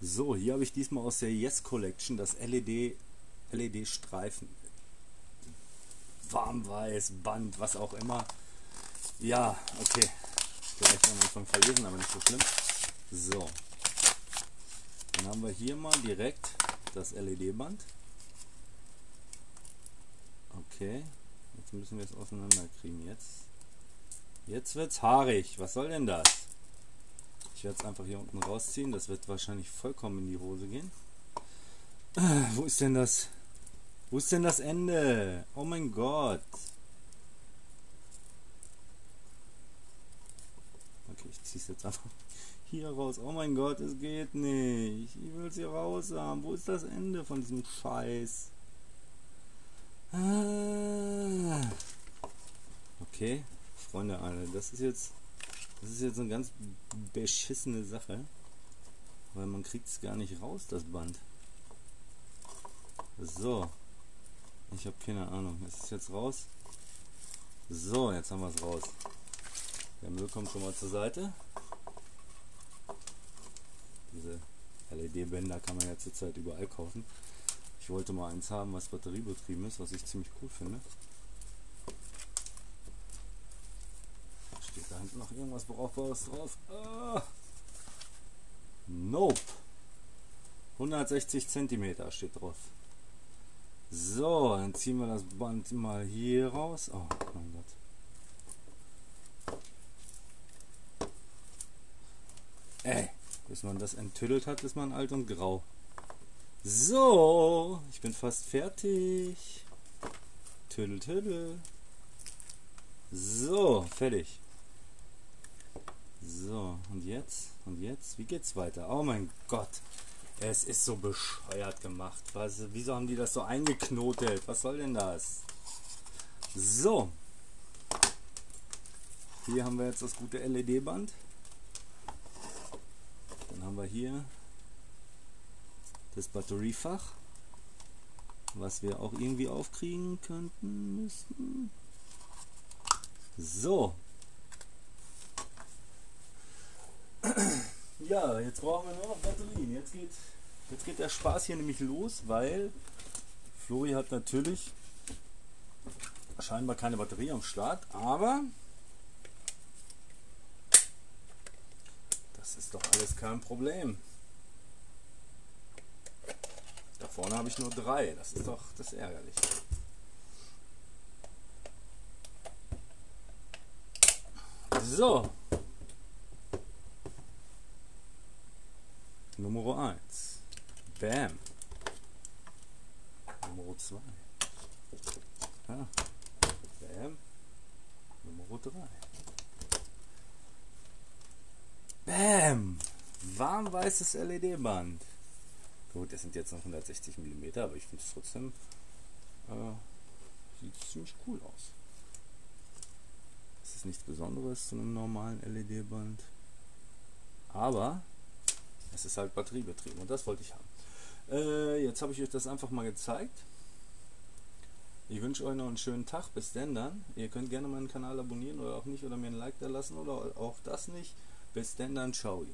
So, hier habe ich diesmal aus der Yes Collection das LED, LED-Streifen. Warmweiß, Band, was auch immer. Ja, okay. Vielleicht am Anfang verlesen, aber nicht so schlimm. So. Dann haben wir hier mal direkt das LED-Band. Okay. Jetzt müssen wir es auseinanderkriegen. Jetzt. Jetzt wird's haarig. Was soll denn das? Ich werde es einfach hier unten rausziehen. Das wird wahrscheinlich vollkommen in die Hose gehen. Äh, wo ist denn das? Wo ist denn das Ende? Oh mein Gott. Okay, ich ziehe es jetzt einfach hier raus. Oh mein Gott, es geht nicht. Ich will es hier raus haben. Wo ist das Ende von diesem Scheiß? Ah. Okay, Freunde alle, das ist jetzt das ist jetzt eine ganz beschissene Sache, weil man kriegt es gar nicht raus, das Band. So, ich habe keine Ahnung. Ist es jetzt raus? So, jetzt haben wir es raus. Der Müll kommt schon mal zur Seite. Diese LED-Bänder kann man ja zurzeit überall kaufen. Ich wollte mal eins haben, was batteriebetrieben ist, was ich ziemlich cool finde. Da noch irgendwas Brauchbares drauf. Ah. Nope. 160 cm steht drauf. So, dann ziehen wir das Band mal hier raus. Oh mein Gott. Ey, bis man das enttüdelt hat, ist man alt und grau. So, ich bin fast fertig. Tüdel, tüdel. So, fertig. So, und jetzt? Und jetzt? Wie geht's weiter? Oh mein Gott. Es ist so bescheuert gemacht. Was, wieso haben die das so eingeknotet? Was soll denn das? So. Hier haben wir jetzt das gute LED-Band. Dann haben wir hier das Batteriefach, was wir auch irgendwie aufkriegen könnten müssen. So, Ja, jetzt brauchen wir nur noch Batterien. Jetzt geht, jetzt geht der Spaß hier nämlich los, weil Flori hat natürlich scheinbar keine Batterie am Start, aber das ist doch alles kein Problem. Da vorne habe ich nur drei, das ist doch das ärgerlich. So, Nummer 1. Bam. Nummer 2. Ja. Bam. Nummer 3. Bam. Warmweißes LED-Band. Gut, das sind jetzt noch 160 mm, aber ich finde es trotzdem äh, sieht ziemlich cool aus. Das ist nichts Besonderes zu einem normalen LED-Band. Aber es ist halt batteriebetrieben und das wollte ich haben. Äh, jetzt habe ich euch das einfach mal gezeigt. Ich wünsche euch noch einen schönen Tag. Bis denn dann. Ihr könnt gerne meinen Kanal abonnieren oder auch nicht oder mir ein Like da lassen oder auch das nicht. Bis denn dann. Ciao.